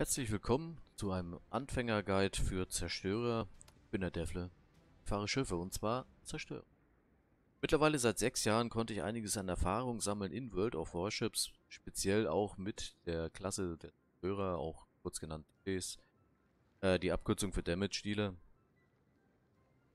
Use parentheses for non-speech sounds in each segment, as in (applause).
Herzlich willkommen zu einem Anfängerguide für Zerstörer. Ich bin der Devle, ich fahre Schiffe und zwar Zerstörer. Mittlerweile seit sechs Jahren konnte ich einiges an Erfahrung sammeln in World of Warships, speziell auch mit der Klasse der Zerstörer, auch kurz genannt DPs, äh, die Abkürzung für Damage-Dealer.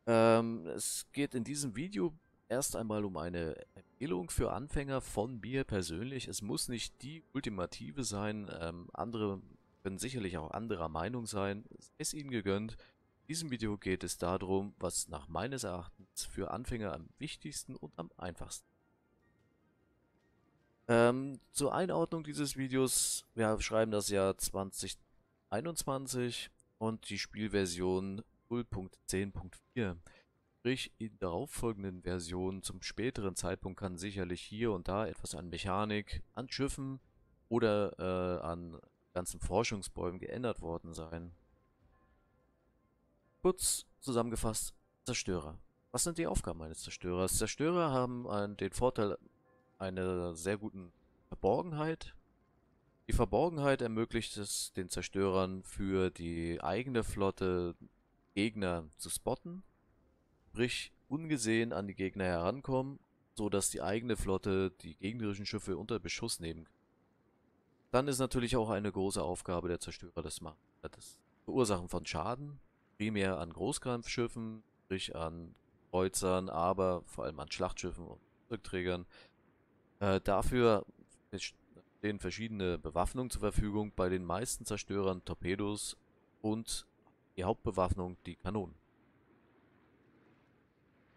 Ähm, es geht in diesem Video erst einmal um eine Empfehlung für Anfänger von mir persönlich. Es muss nicht die ultimative sein, ähm, andere können sicherlich auch anderer Meinung sein, ist ihnen gegönnt. In diesem Video geht es darum, was nach meines Erachtens für Anfänger am wichtigsten und am einfachsten ähm, zur Einordnung dieses Videos, wir schreiben das Jahr 2021 und die Spielversion 0.10.4. Sprich, in darauffolgenden Versionen zum späteren Zeitpunkt kann sicherlich hier und da etwas an Mechanik, an Schiffen oder äh, an ganzen Forschungsbäumen geändert worden sein. Kurz zusammengefasst, Zerstörer. Was sind die Aufgaben eines Zerstörers? Zerstörer haben den Vorteil einer sehr guten Verborgenheit. Die Verborgenheit ermöglicht es den Zerstörern für die eigene Flotte Gegner zu spotten, sprich ungesehen an die Gegner herankommen, so dass die eigene Flotte die gegnerischen Schiffe unter Beschuss nehmen kann. Dann ist natürlich auch eine große Aufgabe der Zerstörer das machen. Das Verursachen von Schaden, primär an Großkampfschiffen, sprich an Kreuzern, aber vor allem an Schlachtschiffen und Rückträgern. Äh, dafür stehen verschiedene Bewaffnungen zur Verfügung, bei den meisten Zerstörern Torpedos und die Hauptbewaffnung die Kanonen.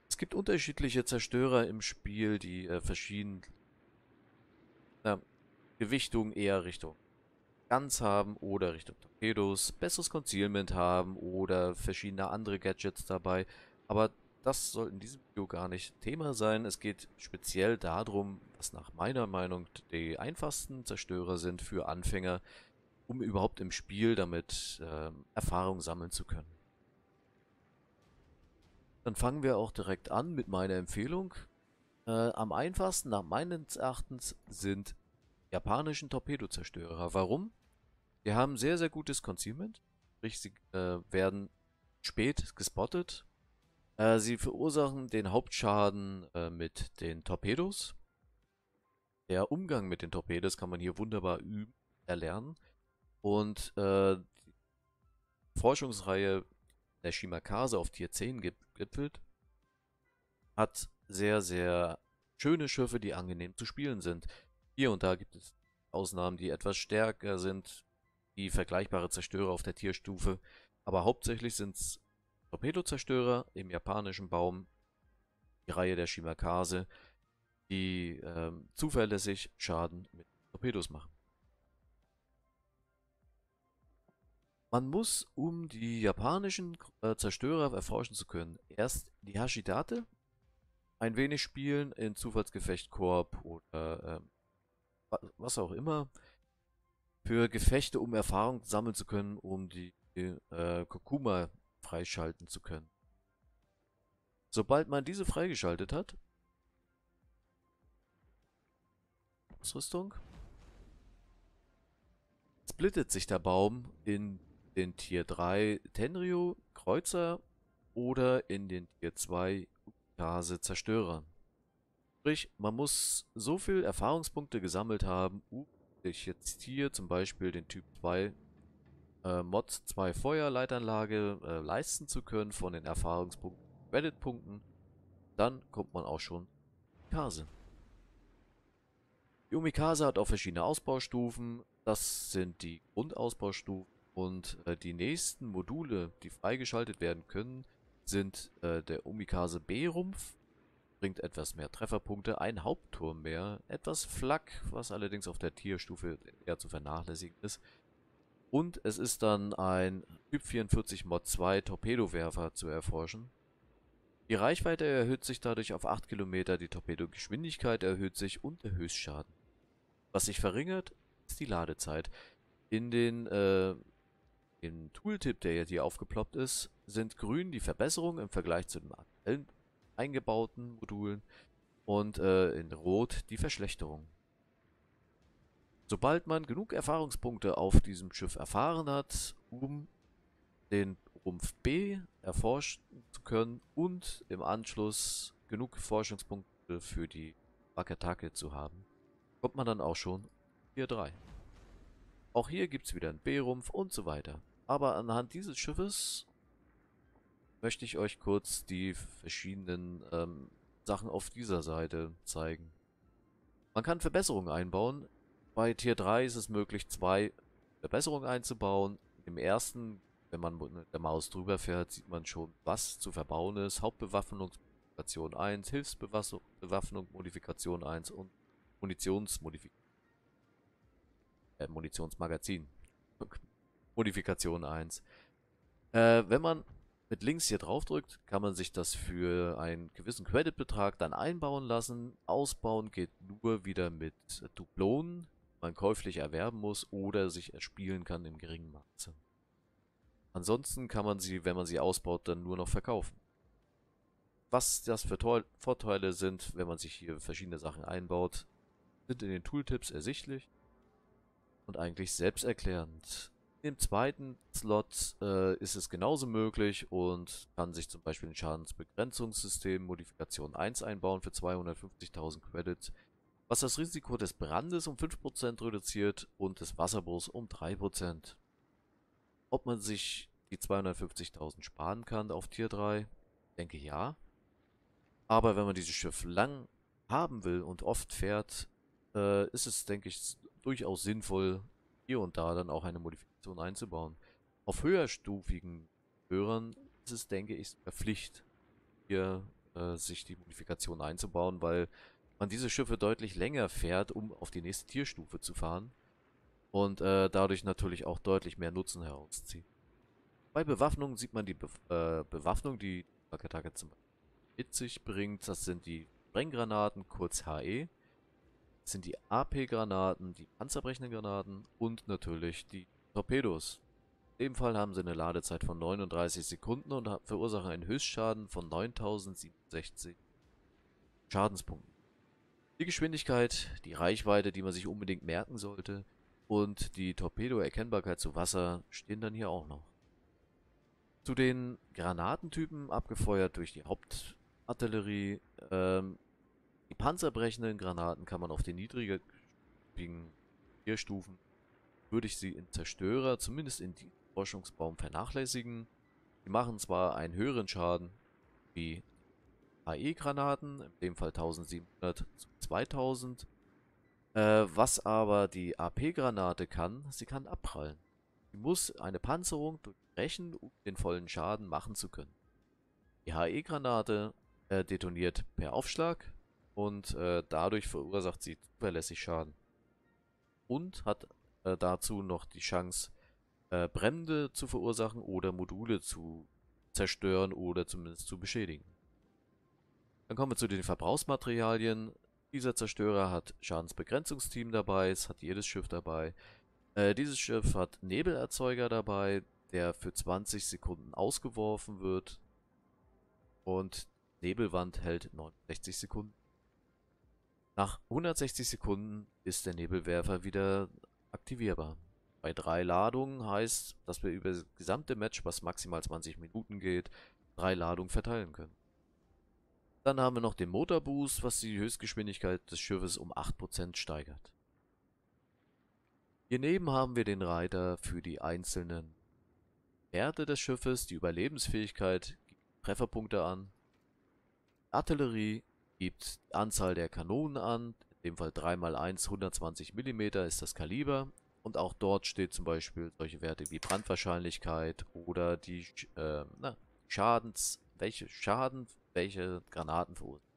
Es gibt unterschiedliche Zerstörer im Spiel, die äh, verschieden na, Gewichtung eher Richtung Guns haben oder Richtung Torpedos, besseres Concealment haben oder verschiedene andere Gadgets dabei. Aber das soll in diesem Video gar nicht Thema sein. Es geht speziell darum, was nach meiner Meinung die einfachsten Zerstörer sind für Anfänger, um überhaupt im Spiel damit äh, Erfahrung sammeln zu können. Dann fangen wir auch direkt an mit meiner Empfehlung. Äh, am einfachsten nach meines Erachtens sind japanischen Torpedozerstörer. Warum? Die haben sehr, sehr gutes Concealment. Sprich, sie äh, werden spät gespottet. Äh, sie verursachen den Hauptschaden äh, mit den Torpedos. Der Umgang mit den Torpedos kann man hier wunderbar üben, erlernen. Und äh, die Forschungsreihe der Shimakase auf Tier 10 gipfelt, hat sehr, sehr schöne Schiffe, die angenehm zu spielen sind. Hier und da gibt es Ausnahmen, die etwas stärker sind, wie vergleichbare Zerstörer auf der Tierstufe, aber hauptsächlich sind es Torpedozerstörer im japanischen Baum, die Reihe der Shimakase, die äh, zuverlässig Schaden mit Torpedos machen. Man muss, um die japanischen äh, Zerstörer erforschen zu können, erst die Hashidate ein wenig spielen in Zufallsgefecht Korb oder äh, was auch immer, für Gefechte, um Erfahrung sammeln zu können, um die äh, Kokuma freischalten zu können. Sobald man diese freigeschaltet hat, Ausrüstung, splittet sich der Baum in den Tier 3 Tenryu Kreuzer oder in den Tier 2 Ukase Zerstörer. Sprich, man muss so viel Erfahrungspunkte gesammelt haben, um sich jetzt hier zum Beispiel den Typ 2 äh, Mod 2 Feuerleitanlage äh, leisten zu können von den Erfahrungspunkten, Credit-Punkten. Dann kommt man auch schon Kase. Die Umikase hat auch verschiedene Ausbaustufen. Das sind die Grundausbaustufen. Und äh, die nächsten Module, die freigeschaltet werden können, sind äh, der Umikase B-Rumpf bringt etwas mehr Trefferpunkte, ein Hauptturm mehr, etwas Flak, was allerdings auf der Tierstufe eher zu vernachlässigen ist. Und es ist dann ein Typ 44 Mod 2 Torpedowerfer zu erforschen. Die Reichweite erhöht sich dadurch auf 8 Kilometer, die Torpedogeschwindigkeit erhöht sich und der Höchstschaden. Was sich verringert, ist die Ladezeit. In den äh, Tooltip, der jetzt hier aufgeploppt ist, sind grün die Verbesserungen im Vergleich zu dem aktuellen eingebauten Modulen und äh, in Rot die Verschlechterung. Sobald man genug Erfahrungspunkte auf diesem Schiff erfahren hat, um den Rumpf B erforschen zu können und im Anschluss genug Forschungspunkte für die Wakatake zu haben, kommt man dann auch schon Tier 3. Auch hier gibt es wieder einen B-Rumpf und so weiter. Aber anhand dieses Schiffes möchte ich euch kurz die verschiedenen ähm, Sachen auf dieser Seite zeigen. Man kann Verbesserungen einbauen. Bei Tier 3 ist es möglich, zwei Verbesserungen einzubauen. Im ersten, wenn man mit der Maus drüber fährt, sieht man schon, was zu verbauen ist. Hauptbewaffnung Modifikation 1, Hilfsbewaffnung Modifikation 1 und Munitionsmodifikation. Äh, Munitionsmagazin. (laughs) Modifikation 1. Äh, wenn man mit links hier drauf drückt, kann man sich das für einen gewissen Creditbetrag dann einbauen lassen. Ausbauen geht nur wieder mit Dublonen, man käuflich erwerben muss oder sich erspielen kann im geringen Maße. Ansonsten kann man sie, wenn man sie ausbaut, dann nur noch verkaufen. Was das für Vorteile sind, wenn man sich hier verschiedene Sachen einbaut, sind in den Tooltips ersichtlich und eigentlich selbsterklärend. Im zweiten Slot äh, ist es genauso möglich und kann sich zum Beispiel ein Schadensbegrenzungssystem Modifikation 1 einbauen für 250.000 Credits, was das Risiko des Brandes um 5% reduziert und des Wasserbruchs um 3%. Ob man sich die 250.000 sparen kann auf Tier 3? Denke ja. Aber wenn man dieses Schiff lang haben will und oft fährt, äh, ist es, denke ich, durchaus sinnvoll, hier und da dann auch eine Modifikation einzubauen. Auf höherstufigen Hörern ist es, denke ich, Pflicht, hier äh, sich die Modifikation einzubauen, weil man diese Schiffe deutlich länger fährt, um auf die nächste Tierstufe zu fahren und äh, dadurch natürlich auch deutlich mehr Nutzen herauszieht. Bei Bewaffnung sieht man die Be äh, Bewaffnung, die Wakataka zum Beispiel mit sich bringt. Das sind die Sprenggranaten, kurz HE. Das sind die AP-Granaten, die panzerbrechenden Granaten und natürlich die Torpedos. Dem Fall haben sie eine Ladezeit von 39 Sekunden und verursachen einen Höchstschaden von 9067 Schadenspunkten. Die Geschwindigkeit, die Reichweite, die man sich unbedingt merken sollte und die Torpedo-Erkennbarkeit zu Wasser stehen dann hier auch noch. Zu den Granatentypen, abgefeuert durch die Haupt Artillerie. Ähm, die panzerbrechenden Granaten kann man auf den niedrigen Stufen, würde ich sie in Zerstörer, zumindest in die Forschungsbaum vernachlässigen. Die machen zwar einen höheren Schaden wie AE-Granaten, in dem Fall 1700 zu 2000. Äh, was aber die AP-Granate kann, sie kann abprallen. Sie muss eine Panzerung durchbrechen, um den vollen Schaden machen zu können. Die HE-Granate äh, detoniert per Aufschlag und äh, dadurch verursacht sie zuverlässig Schaden. Und hat äh, dazu noch die Chance, äh, Brände zu verursachen oder Module zu zerstören oder zumindest zu beschädigen. Dann kommen wir zu den Verbrauchsmaterialien. Dieser Zerstörer hat Schadensbegrenzungsteam dabei, es hat jedes Schiff dabei. Äh, dieses Schiff hat Nebelerzeuger dabei, der für 20 Sekunden ausgeworfen wird. Und Nebelwand hält 69 Sekunden. Nach 160 Sekunden ist der Nebelwerfer wieder aktivierbar. Bei drei Ladungen heißt, dass wir über das gesamte Match, was maximal 20 Minuten geht, drei Ladungen verteilen können. Dann haben wir noch den Motorboost, was die Höchstgeschwindigkeit des Schiffes um 8% steigert. Hierneben haben wir den Reiter für die einzelnen Werte des Schiffes, die Überlebensfähigkeit, gibt Trefferpunkte an, Artillerie gibt die Anzahl der Kanonen an, in dem Fall 3x1 120 mm ist das Kaliber und auch dort steht zum Beispiel solche Werte wie Brandwahrscheinlichkeit oder die äh, na, Schadens, welche Schaden, welche Granaten verursachen.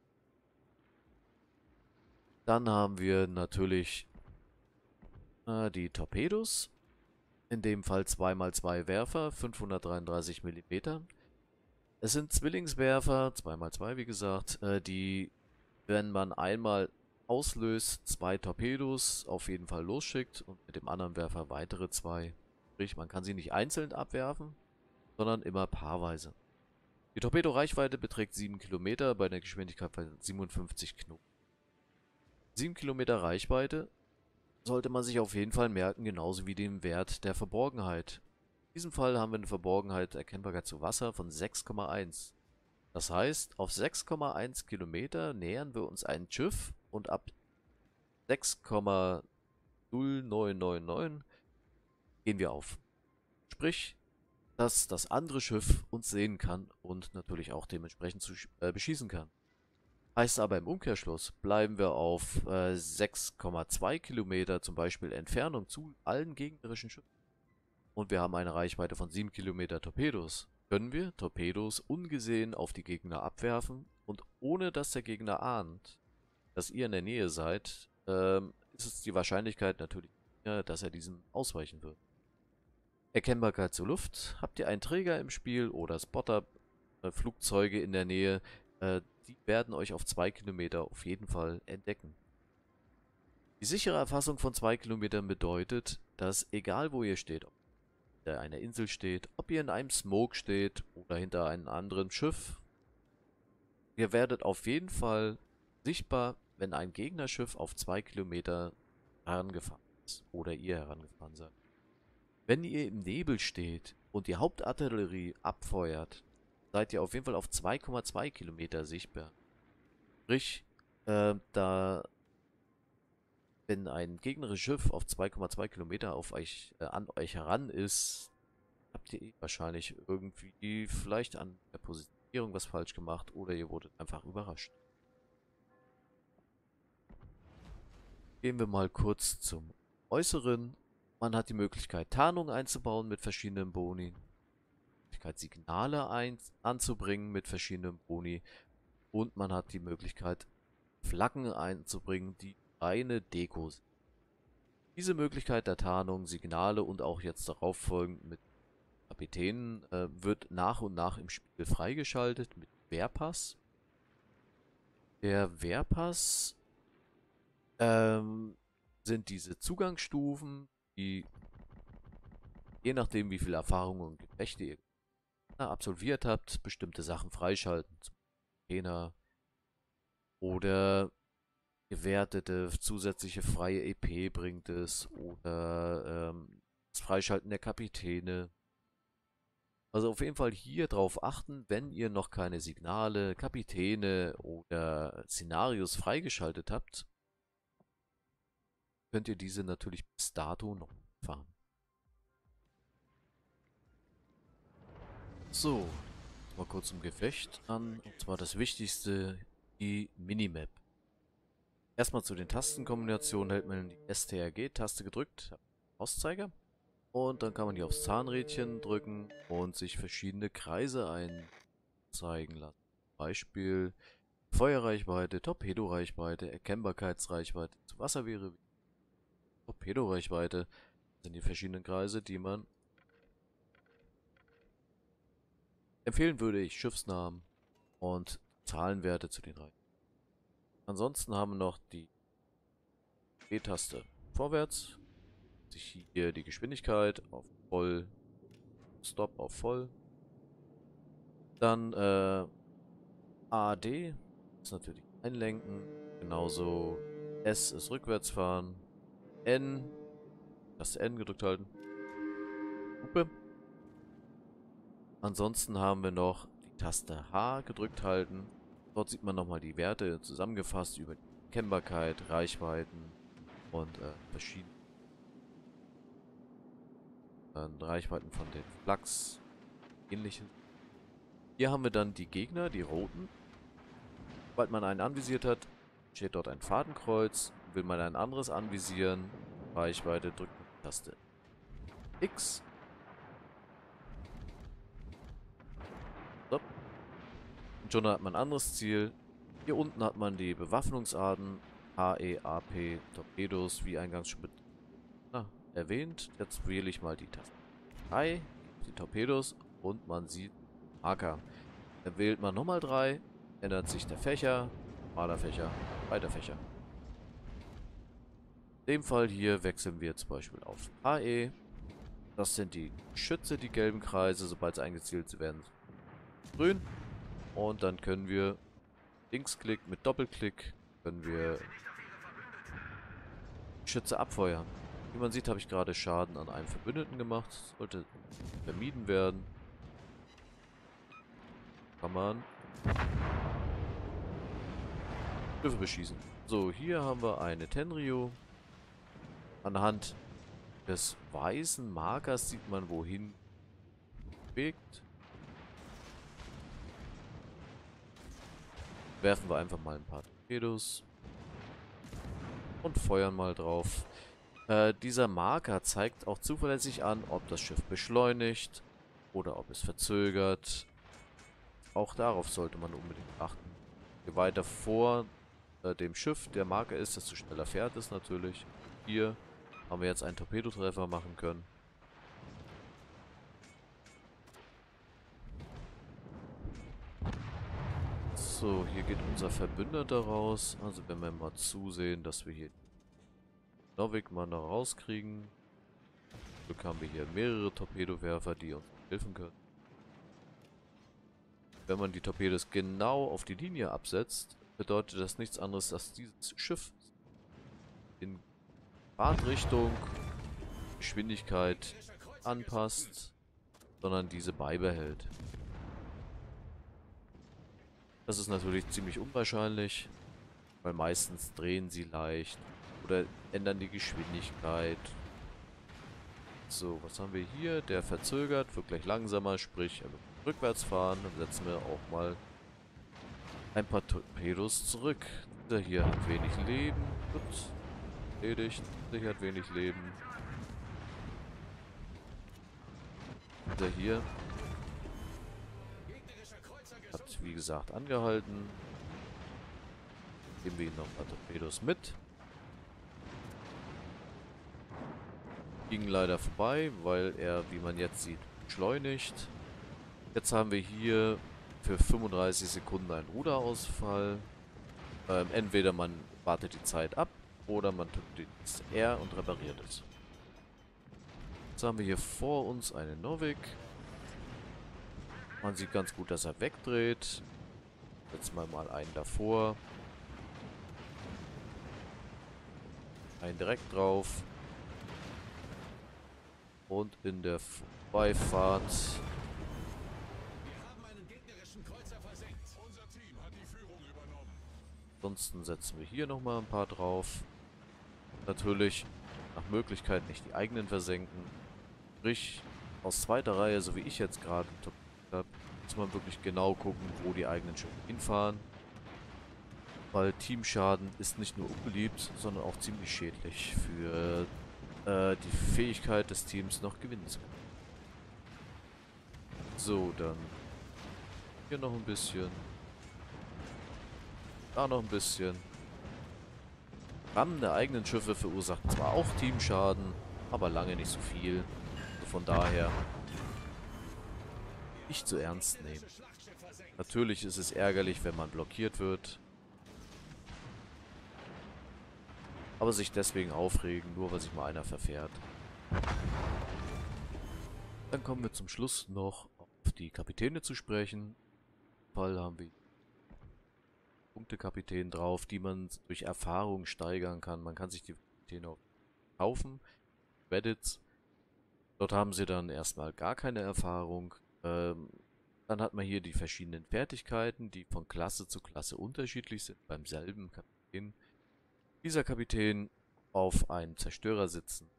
Dann haben wir natürlich äh, die Torpedos, in dem Fall 2x2 Werfer, 533 mm. Es sind Zwillingswerfer, 2x2 wie gesagt, äh, die, wenn man einmal auslöst, zwei Torpedos auf jeden Fall losschickt und mit dem anderen Werfer weitere zwei. Sprich, man kann sie nicht einzeln abwerfen, sondern immer paarweise. Die Torpedoreichweite beträgt 7 Kilometer bei einer Geschwindigkeit von 57 Knoten. 7 Kilometer Reichweite sollte man sich auf jeden Fall merken, genauso wie den Wert der Verborgenheit. In diesem Fall haben wir eine Verborgenheit Erkennbarkeit zu Wasser von 6,1. Das heißt, auf 6,1 Kilometer nähern wir uns ein Schiff und ab 6,0999 gehen wir auf. Sprich, dass das andere Schiff uns sehen kann und natürlich auch dementsprechend zu, äh, beschießen kann. Heißt aber im Umkehrschluss, bleiben wir auf äh, 6,2 Kilometer zum Beispiel Entfernung zu allen gegnerischen Schiffen und wir haben eine Reichweite von 7 Kilometer Torpedos, können wir Torpedos ungesehen auf die Gegner abwerfen und ohne dass der Gegner ahnt, dass ihr in der Nähe seid, ähm, ist es die Wahrscheinlichkeit natürlich, dass er diesem ausweichen wird. Erkennbarkeit zur Luft. Habt ihr einen Träger im Spiel oder Spotter, äh, in der Nähe, äh, die werden euch auf 2 Kilometer auf jeden Fall entdecken. Die sichere Erfassung von 2 Kilometern bedeutet, dass egal wo ihr steht, ob hinter einer Insel steht, ob ihr in einem Smoke steht oder hinter einem anderen Schiff, ihr werdet auf jeden Fall sichtbar, wenn ein Gegnerschiff auf 2 Kilometer herangefahren ist oder ihr herangefahren seid. Wenn ihr im Nebel steht und die Hauptartillerie abfeuert, seid ihr auf jeden Fall auf 2,2 Kilometer sichtbar. Sprich, äh, da wenn ein gegnerisches Schiff auf 2,2 Kilometer auf euch, äh, an euch heran ist, habt ihr eh wahrscheinlich irgendwie vielleicht an der Positionierung was falsch gemacht oder ihr wurdet einfach überrascht. Gehen wir mal kurz zum Äußeren man hat die Möglichkeit, Tarnung einzubauen mit verschiedenen Boni. Möglichkeit, Signale ein anzubringen mit verschiedenen Boni. Und man hat die Möglichkeit, Flaggen einzubringen, die reine Deko sind. Diese Möglichkeit der Tarnung, Signale und auch jetzt darauf folgend mit Kapitänen äh, wird nach und nach im Spiel freigeschaltet mit Wehrpass. Der Wehrpass ähm, sind diese Zugangsstufen, die, je nachdem wie viel Erfahrung und Gefechte ihr absolviert habt, bestimmte Sachen freischalten. Zum Trainer oder gewertete zusätzliche freie EP bringt es oder ähm, das Freischalten der Kapitäne. Also auf jeden Fall hier drauf achten, wenn ihr noch keine Signale, Kapitäne oder Szenarios freigeschaltet habt, könnt ihr diese natürlich bis dato noch fahren. So, mal kurz zum Gefecht an. Und zwar das Wichtigste, die Minimap. Erstmal zu den Tastenkombinationen hält man die STRG-Taste gedrückt, Auszeiger. Und dann kann man hier aufs Zahnrädchen drücken und sich verschiedene Kreise einzeigen lassen. Beispiel Feuerreichweite, Torpedoreichweite, Erkennbarkeitsreichweite zu Wasser wäre Torpedoreichweite sind die verschiedenen Kreise, die man empfehlen würde ich Schiffsnamen und Zahlenwerte zu den Reichen. Ansonsten haben wir noch die E-Taste vorwärts, sich hier die Geschwindigkeit auf voll, Stop auf voll. Dann äh, AD ist natürlich einlenken, genauso S ist rückwärts fahren, N. Das N gedrückt halten. Hupe. Ansonsten haben wir noch die Taste H gedrückt halten. Dort sieht man nochmal die Werte zusammengefasst über Kennbarkeit, Reichweiten und äh, verschiedene dann Reichweiten von den Flachs, ähnlichen. Hier haben wir dann die Gegner, die roten. Sobald man einen anvisiert hat, steht dort ein Fadenkreuz Will man ein anderes anvisieren, Reichweite, drückt die Taste X. Schon hat man ein anderes Ziel. Hier unten hat man die Bewaffnungsarten. HE, AP, Torpedos, wie eingangs schon na, erwähnt. Jetzt wähle ich mal die Taste I, die Torpedos und man sieht Marker. Dann wählt man nochmal 3, ändert sich der Fächer, normaler Fächer, weiter Fächer. In dem Fall hier wechseln wir zum Beispiel auf HE. Das sind die Schütze, die gelben Kreise, sobald sie eingezielt werden. Grün. Und dann können wir Linksklick mit Doppelklick können wir Schütze abfeuern. Wie man sieht, habe ich gerade Schaden an einem Verbündeten gemacht. Sollte vermieden werden. Kann man Schiffe beschießen. So, hier haben wir eine Tenrio. Anhand des weißen Markers sieht man, wohin bewegt. Werfen wir einfach mal ein paar Torpedos. Und feuern mal drauf. Äh, dieser Marker zeigt auch zuverlässig an, ob das Schiff beschleunigt oder ob es verzögert. Auch darauf sollte man unbedingt achten. Je weiter vor äh, dem Schiff der Marker ist, desto schneller fährt es natürlich. Hier haben wir jetzt einen Torpedotreffer machen können. So, hier geht unser Verbündeter raus. Also wenn wir mal zusehen, dass wir hier Novik mal noch rauskriegen. Glück haben wir hier mehrere Torpedowerfer, die uns helfen können. Wenn man die Torpedos genau auf die Linie absetzt, bedeutet das nichts anderes, dass dieses Schiff in Fahrtrichtung, Geschwindigkeit anpasst, sondern diese beibehält. Das ist natürlich ziemlich unwahrscheinlich, weil meistens drehen sie leicht oder ändern die Geschwindigkeit. So, was haben wir hier? Der verzögert, wird gleich langsamer, sprich, er wird rückwärts fahren. Dann setzen wir auch mal ein paar Torpedos zurück. Der hier hat wenig Leben. Gut. Erledigt. Der hier hat wenig Leben. Der hier wie gesagt, angehalten. Geben wir ihm noch ein paar Torpedos mit. Ging leider vorbei, weil er, wie man jetzt sieht, beschleunigt. Jetzt haben wir hier für 35 Sekunden einen Ruderausfall. Ähm, entweder man wartet die Zeit ab oder man drückt das R und repariert es. Jetzt haben wir hier vor uns eine Novik. Man sieht ganz gut, dass er wegdreht. Setzen wir mal einen davor. Einen direkt drauf. Und in der Beifahrt Ansonsten setzen wir hier nochmal ein paar drauf. Natürlich nach Möglichkeit nicht die eigenen versenken. Sprich, aus zweiter Reihe, so wie ich jetzt gerade muss man wirklich genau gucken, wo die eigenen Schiffe hinfahren. Weil Teamschaden ist nicht nur unbeliebt, sondern auch ziemlich schädlich für äh, die Fähigkeit des Teams noch gewinnen zu können. So, dann hier noch ein bisschen. Da noch ein bisschen. Rammen der eigenen Schiffe verursacht zwar auch Teamschaden, aber lange nicht so viel. Also von daher nicht zu ernst nehmen. Natürlich ist es ärgerlich, wenn man blockiert wird. Aber sich deswegen aufregen, nur weil sich mal einer verfährt. Dann kommen wir zum Schluss noch auf die Kapitäne zu sprechen. Im Fall haben wir Punktekapitän drauf, die man durch Erfahrung steigern kann. Man kann sich die Kapitäne auch kaufen. Reddits. Dort haben sie dann erstmal gar keine Erfahrung. Ähm, dann hat man hier die verschiedenen Fertigkeiten, die von Klasse zu Klasse unterschiedlich sind beim selben Kapitän. Dieser Kapitän auf einem Zerstörer sitzen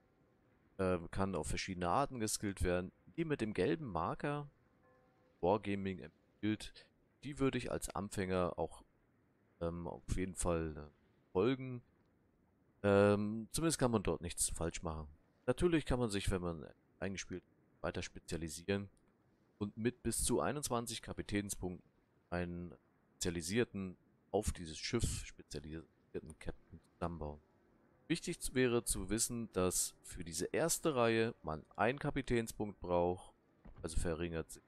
äh, kann auf verschiedene Arten geskillt werden. Die mit dem gelben Marker Wargaming empfiehlt, die würde ich als Anfänger auch ähm, auf jeden Fall äh, folgen. Ähm, zumindest kann man dort nichts falsch machen. Natürlich kann man sich, wenn man eingespielt, weiter spezialisieren und mit bis zu 21 Kapitänspunkten einen spezialisierten, auf dieses Schiff spezialisierten Captain zusammenbauen. Wichtig wäre zu wissen, dass für diese erste Reihe man einen Kapitänspunkt braucht, also verringert sich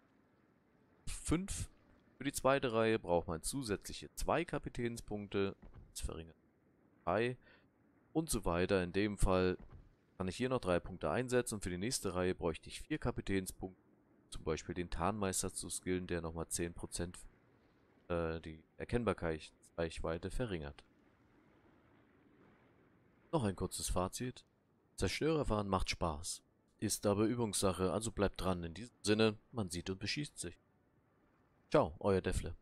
5 für die zweite Reihe braucht man zusätzliche zwei Kapitänspunkte. Das verringert drei und so weiter. In dem Fall kann ich hier noch drei Punkte einsetzen und für die nächste Reihe bräuchte ich vier Kapitänspunkte. Zum Beispiel den Tarnmeister zu skillen, der nochmal 10% äh, die Erkennbarkeitsreichweite verringert. Noch ein kurzes Fazit. Zerstörerfahren macht Spaß. Ist aber Übungssache, also bleibt dran. In diesem Sinne, man sieht und beschießt sich. Ciao, euer Defle.